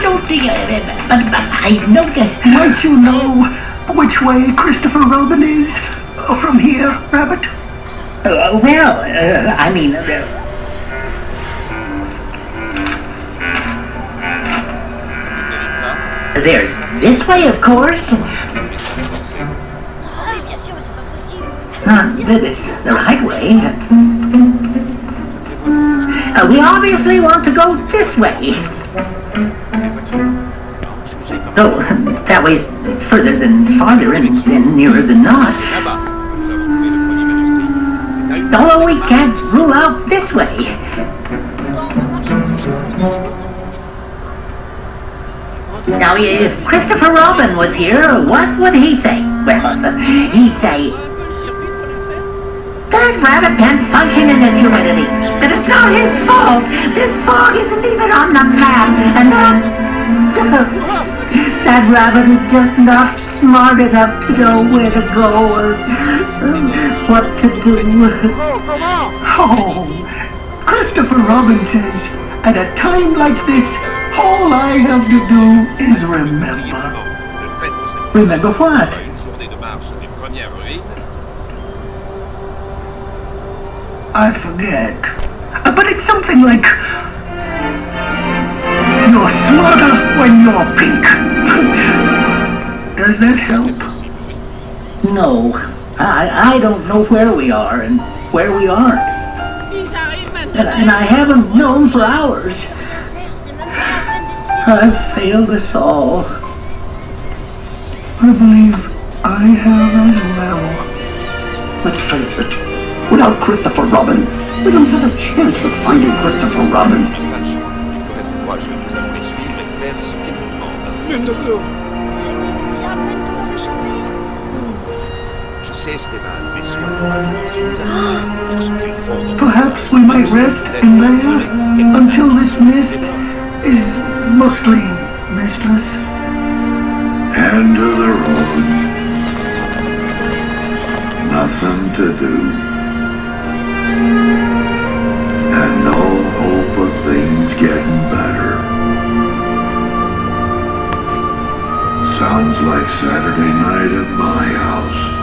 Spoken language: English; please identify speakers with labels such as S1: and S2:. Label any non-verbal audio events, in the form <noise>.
S1: I don't, uh, but, but I know that.
S2: You know which way Christopher Robin is uh, from here, Rabbit?
S1: Uh, well, uh, I mean, uh, there's this way, of course. Uh, that it's the right way. Uh, we obviously want to go this way. Oh, that way's further than farther and, and nearer than not. Although we can't rule out this way. Now, if Christopher Robin was here, what would he say? Well, <laughs> he'd say, that rabbit can't function in his humidity. That it's not his fault. This fog isn't even on the map. And that... Uh, That rabbit is just not smart enough to know where to go or what to do.
S2: Oh, Christopher Robin says, at a time like this, all I have to do is remember.
S1: Remember what?
S2: I forget. Uh, But it's something like... You're smarter when you're pink. Does that help?
S1: No, I, I don't know where we are and where we aren't. And, and I haven't known for hours.
S3: frère, c'était même pas la peine d'essayer.
S1: I've failed us all.
S2: I believe I have as well. Let's face it, without Christopher Robin, we don't have a chance of finding Christopher Robin.
S4: on Je sais, mais sois courageux. Si nous font,
S2: Perhaps we might rest in there until this mist is mostly mistless.
S5: End of the road. Nothing to do. Saturday night at my house.